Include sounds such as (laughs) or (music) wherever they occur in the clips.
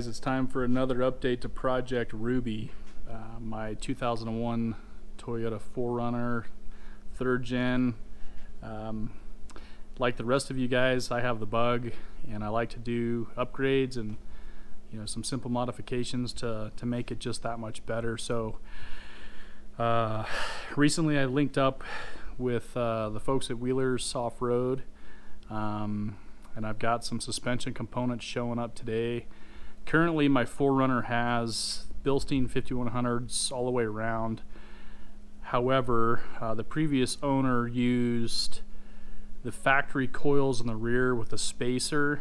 Guys, it's time for another update to Project Ruby. Uh, my 2001 Toyota 4Runner, third gen. Um, like the rest of you guys, I have the bug and I like to do upgrades and you know some simple modifications to, to make it just that much better. So uh, recently I linked up with uh, the folks at Wheelers Off-Road um, and I've got some suspension components showing up today. Currently my 4Runner has Bilstein 5100s all the way around. However, uh, the previous owner used the factory coils in the rear with a spacer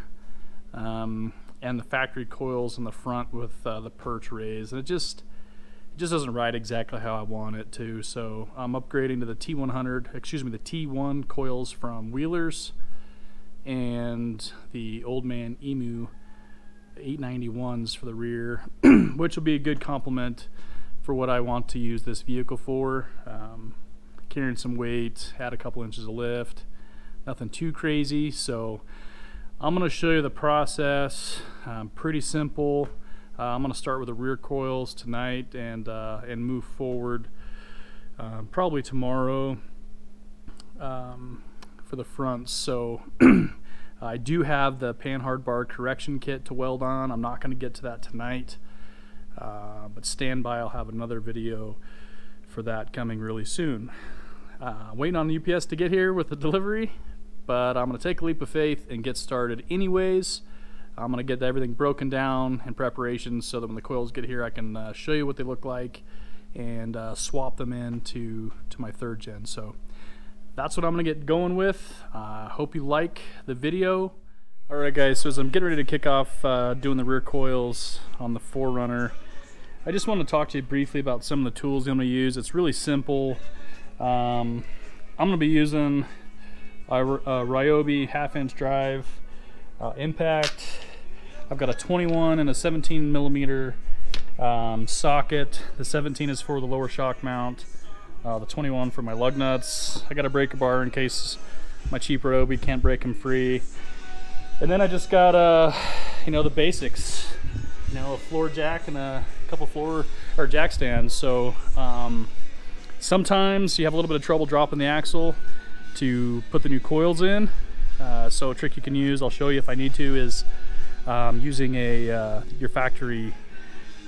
um, and the factory coils in the front with uh, the perch rays. And it just it just doesn't ride exactly how I want it to. So I'm upgrading to the T100, excuse me, the T1 coils from Wheelers and the Old Man Emu 891s for the rear, (clears throat) which will be a good complement for what I want to use this vehicle for. Um, carrying some weight, add a couple inches of lift, nothing too crazy. So I'm going to show you the process. Um, pretty simple. Uh, I'm going to start with the rear coils tonight and uh, and move forward uh, probably tomorrow um, for the fronts. So (clears throat) I do have the Panhard bar correction kit to weld on. I'm not going to get to that tonight, uh, but stand by. I'll have another video for that coming really soon. Uh, waiting on the UPS to get here with the delivery, but I'm going to take a leap of faith and get started anyways. I'm going to get everything broken down in preparation so that when the coils get here, I can uh, show you what they look like and uh, swap them in to, to my third gen. So that's what I'm gonna get going with. Uh, hope you like the video. Alright guys, so as I'm getting ready to kick off uh, doing the rear coils on the 4Runner, I just want to talk to you briefly about some of the tools I'm to use. It's really simple. Um, I'm to be using a, a Ryobi half inch drive uh, impact. I've got a 21 and a 17 millimeter um, socket. The 17 is for the lower shock mount uh, the 21 for my lug nuts. I got a breaker bar in case my cheap Ryobi can't break them free. And then I just got, uh, you know, the basics. You know, a floor jack and a couple floor or jack stands. So um, sometimes you have a little bit of trouble dropping the axle to put the new coils in. Uh, so a trick you can use, I'll show you if I need to, is um, using a uh, your factory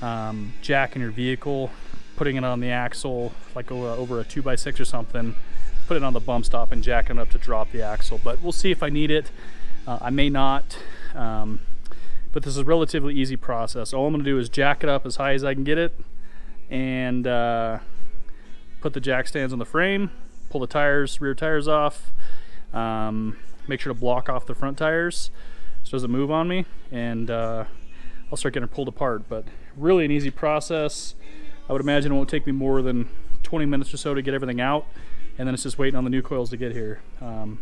um, jack in your vehicle putting it on the axle like over a 2x6 or something, put it on the bump stop and jacking it up to drop the axle. But we'll see if I need it. Uh, I may not. Um, but this is a relatively easy process. All I'm going to do is jack it up as high as I can get it and uh, put the jack stands on the frame, pull the tires, rear tires off, um, make sure to block off the front tires so it doesn't move on me and uh, I'll start getting pulled apart. But really an easy process. I would imagine it won't take me more than 20 minutes or so to get everything out and then it's just waiting on the new coils to get here. Um,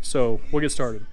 so we'll get started.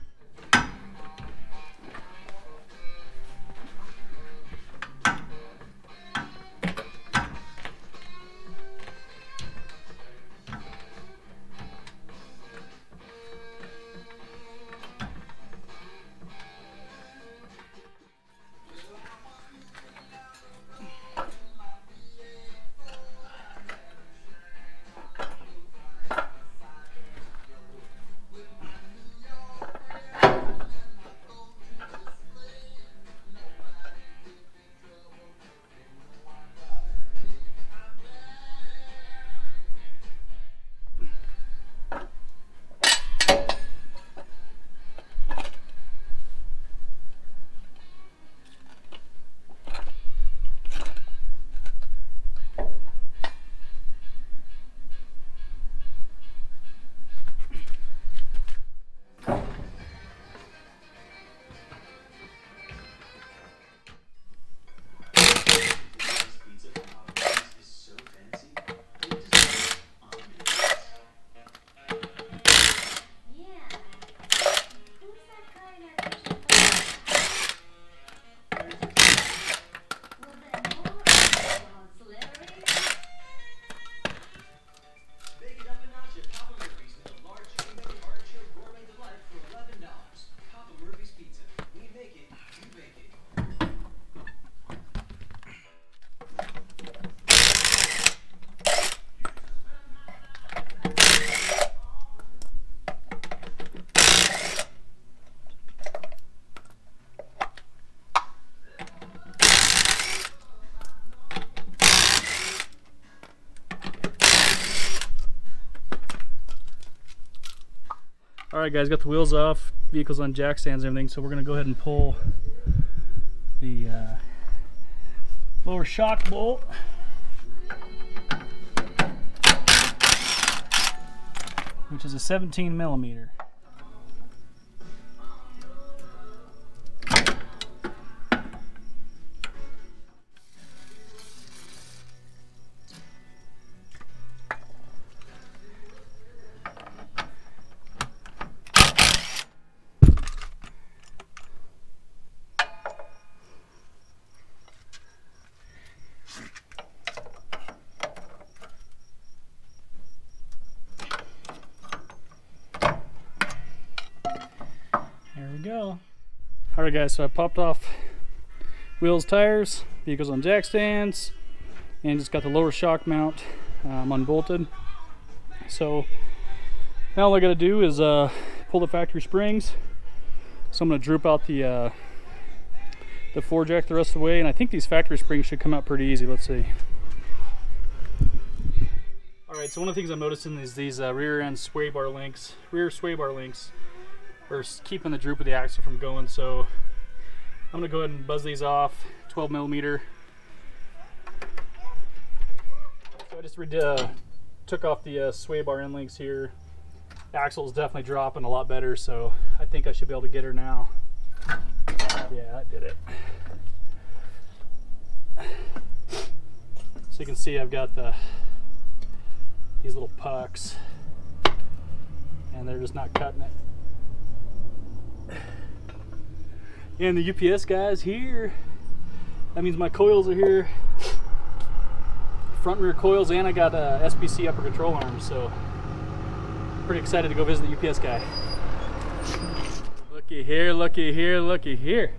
Right, guys, got the wheels off, vehicles on jack stands and everything, so we're gonna go ahead and pull the uh, lower shock bolt. Which is a 17 millimeter. Go. Alright guys, so I popped off wheels, tires, vehicles on jack stands, and just got the lower shock mount um, unbolted. So now all I gotta do is uh, pull the factory springs. So I'm gonna droop out the uh, the four jack the rest of the way, and I think these factory springs should come out pretty easy. Let's see. All right, so one of the things I'm noticing is these uh, rear end sway bar links, rear sway bar links, s- keeping the droop of the axle from going. So I'm gonna go ahead and buzz these off, 12 millimeter. So I just uh, took off the uh, sway bar end links here. Axle's definitely dropping a lot better, so I think I should be able to get her now. Yeah, I did it. So you can see I've got the these little pucks and they're just not cutting it. And the UPS guys here. That means my coils are here. Front rear coils and I got uh, SPC upper control arms, so pretty excited to go visit the UPS guy. Looky here, looky here, looky here.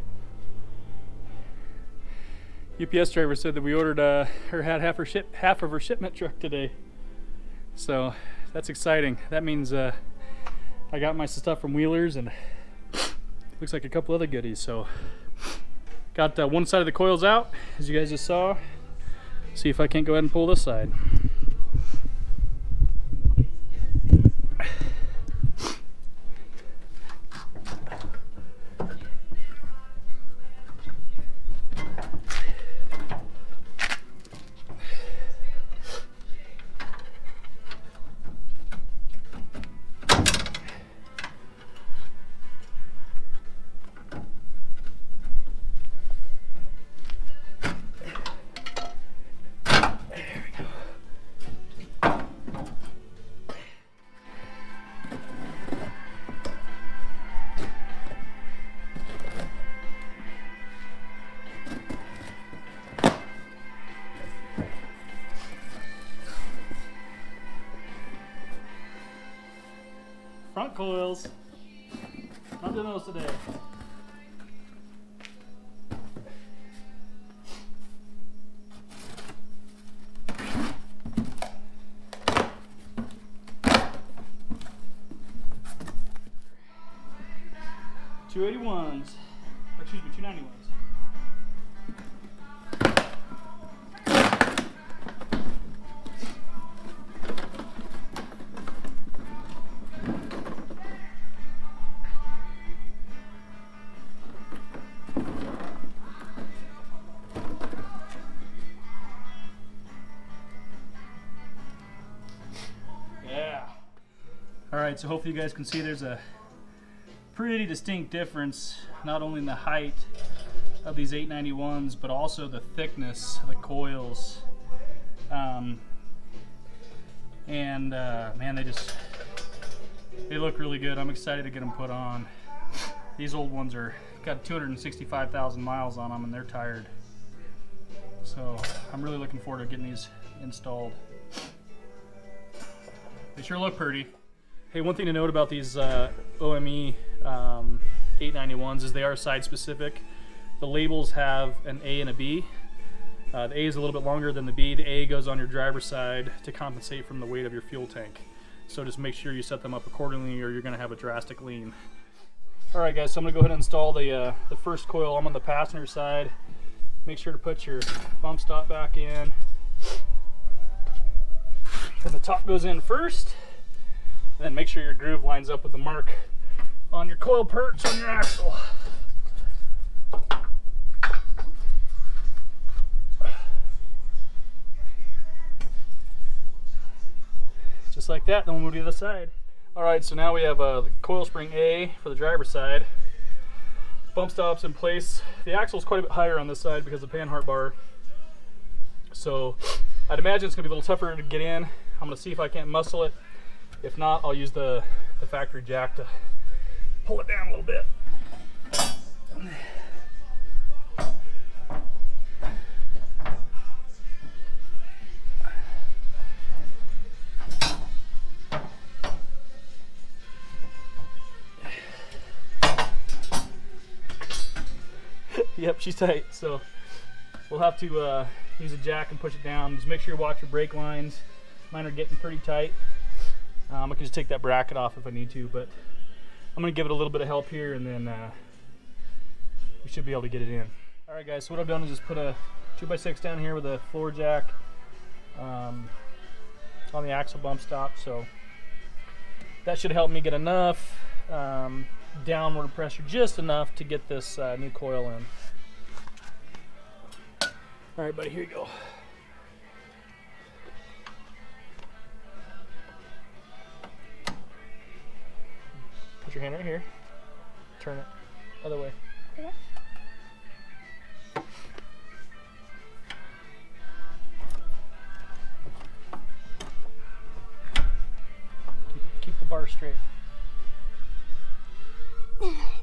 UPS driver said that we ordered uh, her had half her ship half of her shipment truck today. So that's exciting. That means uh, I got my stuff from Wheelers and looks like a couple other goodies. So got uh, one side of the coils out, as you guys just saw. See if I can't go ahead and pull this side. Coils. Not doing those today. Two eighty ones. Excuse me, two ninety ones. So hopefully you guys can see there's a pretty distinct difference, not only in the height of these 891s, but also the thickness of the coils. Um, and uh, man, they just, they look really good. I'm excited to get them put on. These old ones are, got 265,000 miles on them and they're tired. So I'm really looking forward to getting these installed. They sure look pretty. Hey, one thing to note about these uh, OME um, 891s is they are side specific. The labels have an A and a B. Uh, the A is a little bit longer than the B. The A goes on your driver's side to compensate from the weight of your fuel tank. So just make sure you set them up accordingly or you're going to have a drastic lean. Alright guys, so I'm going to go ahead and install the, uh, the first coil. I'm on the passenger side. Make sure to put your bump stop back in. And the top goes in first. Then make sure your groove lines up with the mark on your coil perch on your axle. Just like that, then we'll move to the other side. All right, so now we have uh, the coil spring A for the driver's side. Bump stops in place. The axle is quite a bit higher on this side because of the Panhard bar. So I'd imagine it's gonna be a little tougher to get in. I'm gonna see if I can't muscle it. If not, I'll use the, the factory jack to pull it down a little bit. (laughs) yep, she's tight. So we'll have to uh, use a jack and push it down. Just make sure you watch your brake lines. Mine are getting pretty tight. Um, I can just take that bracket off if I need to, but I'm gonna give it a little bit of help here and then uh, we should be able to get it in. All right guys, so what I've done is just put a 2x6 down here with a floor jack um, on the axle bump stop. So that should help me get enough um, downward pressure, just enough to get this uh, new coil in. All right, buddy, here you go. Your hand right here. Turn it other way. Okay. Keep, keep the bar straight. (laughs)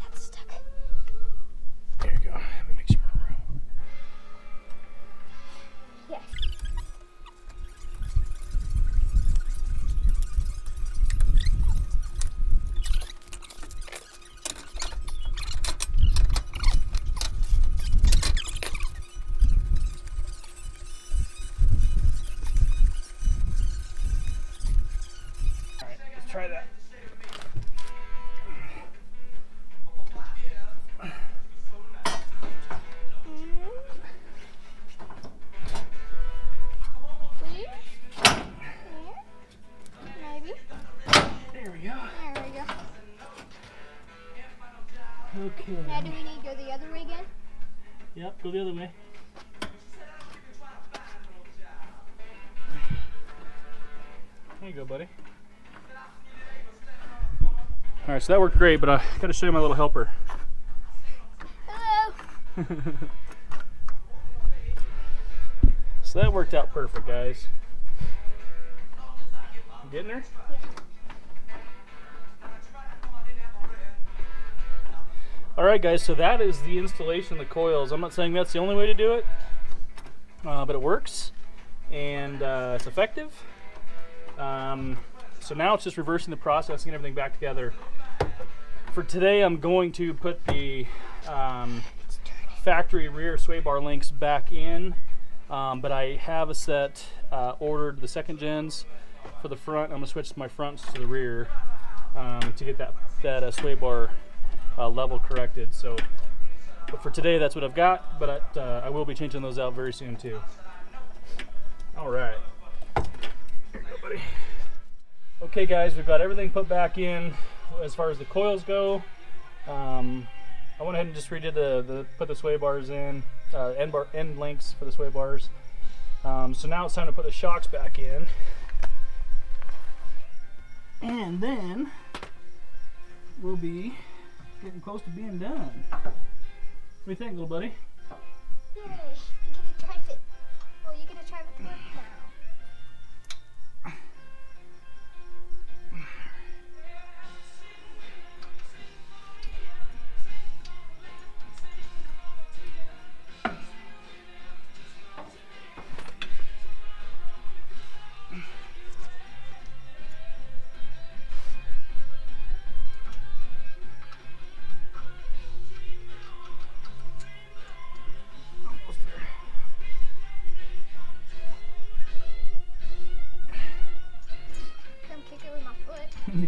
Now do we need to go the other way again? Yep, go the other way. There you go, buddy. All right, so that worked great, but I got to show you my little helper. Hello. (laughs) So that worked out perfect, guys. You getting there? All right, guys. So that is the installation of the coils. I'm not saying that's the only way to do it, uh, but it works and uh, it's effective. Um, so now it's just reversing the process and everything back together. For today, I'm going to put the um, factory rear sway bar links back in, um, but I have a set uh, ordered the second gens for the front. I'm gonna switch my fronts to the rear um, to get that that uh, sway bar uh, level corrected. So, but for today, that's what I've got. But uh, I will be changing those out very soon too. All right. You go, buddy. Okay, guys, we've got everything put back in as far as the coils go. Um, I went ahead and just redid the, the put the sway bars in, uh, end bar end links for the sway bars. Um, so now it's time to put the shocks back in. And then we'll be getting close to being done. What do you think, little buddy?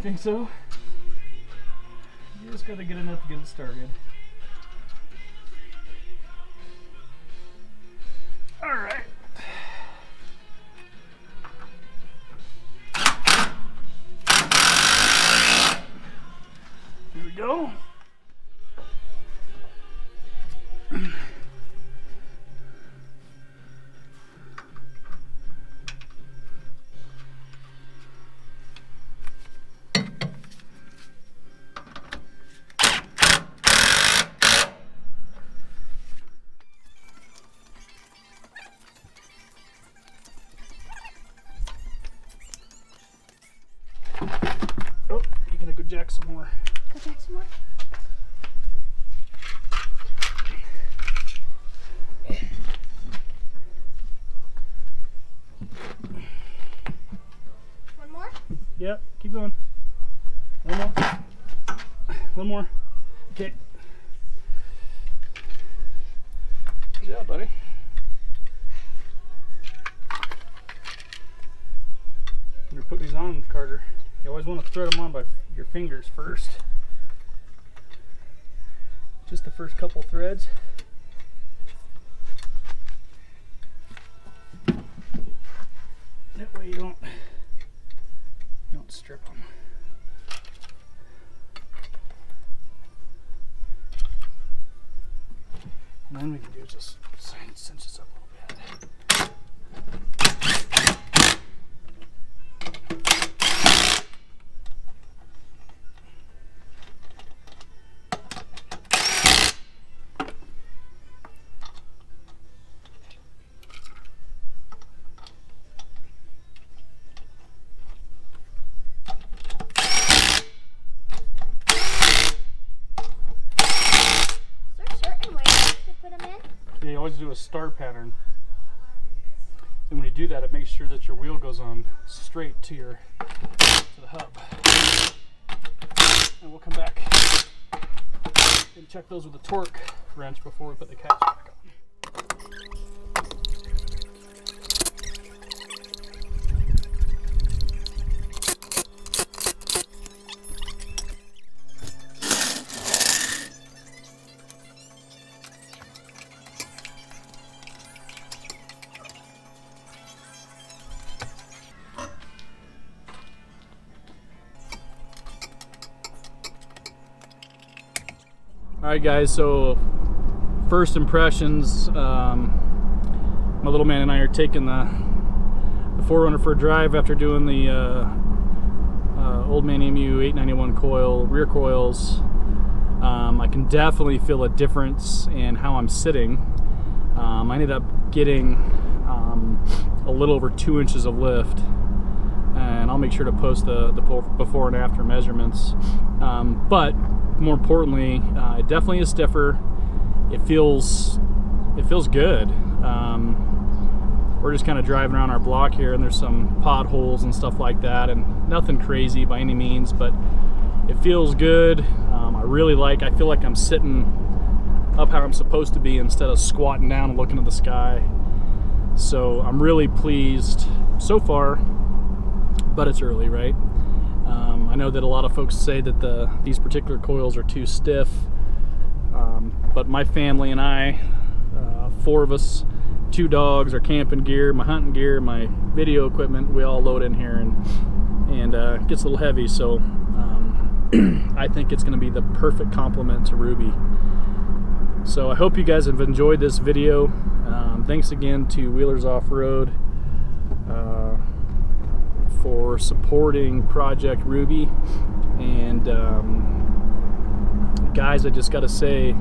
Think so? You just gotta get enough to get it started. One more. Okay. Good job, buddy. When you're putting these on, Carter, you always want to thread them on by your fingers first. Just the first couple threads. That way you don't you don't strip them. Then we can do just a star pattern. And when you do that, it makes sure that your wheel goes on straight to your to the hub. And we'll come back and check those with a torque wrench before we put the caps Right, guys. So, first impressions. Um, my little man and I are taking the the 4Runner for a drive after doing the uh, uh, Old Man Emu 891 coil rear coils. Um, I can definitely feel a difference in how I'm sitting. Um, I ended up getting um, a little over two inches of lift, and I'll make sure to post the, the before and after measurements. Um, but more importantly, uh, it definitely is stiffer. It feels it feels good. Um, we're just kind of driving around our block here, and there's some potholes and stuff like that, and nothing crazy by any means, but it feels good. Um, I really like. I feel like I'm sitting up how I'm supposed to be instead of squatting down and looking at the sky. So I'm really pleased so far, but it's early, right? Um, I know that a lot of folks say that the these particular coils are too stiff, um, but my family and I, uh, four of us, two dogs, our camping gear, my hunting gear, my video equipment, we all load in here and and uh, it gets a little heavy. So um, (clears throat) I think it's going to be the perfect complement to Ruby. So I hope you guys have enjoyed this video. Um, thanks again to Wheelers Off Road. Uh, for supporting Project Ruby. And um, guys, I just got to say,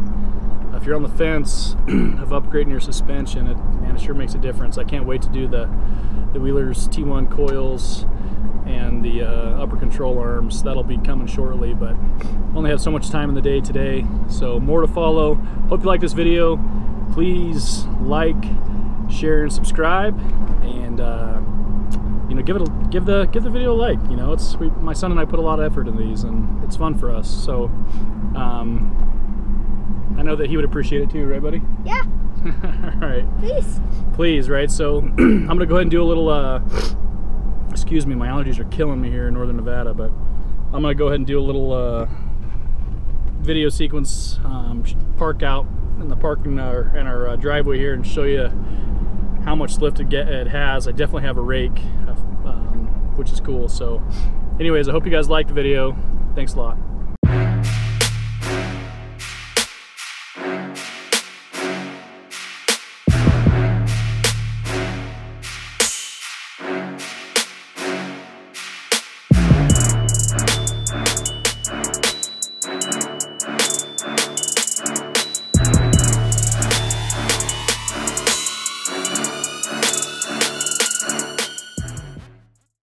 if you're on the fence (clears throat) of upgrading your suspension, it man, it sure makes a difference. I can't wait to do the the Wheelers T1 coils and the uh, upper control arms. That'll be coming shortly, but only have so much time in the day today, so more to follow. Hope you like this video. Please like, share, and subscribe, and. Uh, you know, give it a, give the give the video a like. You know, it's we, my son and I put a lot of effort in these, and it's fun for us. So, um, I know that he would appreciate it too, right, buddy? Yeah, (laughs) All right, please. please, right? So, (clears throat) I'm gonna go ahead and do a little. Uh, excuse me, my allergies are killing me here in northern Nevada, but I'm gonna go ahead and do a little uh, video sequence. Um, park out in the parking uh, in our uh, driveway here and show you how much lift it, get, it has. I definitely have a rake, um, which is cool. So anyways, I hope you guys liked the video. Thanks a lot.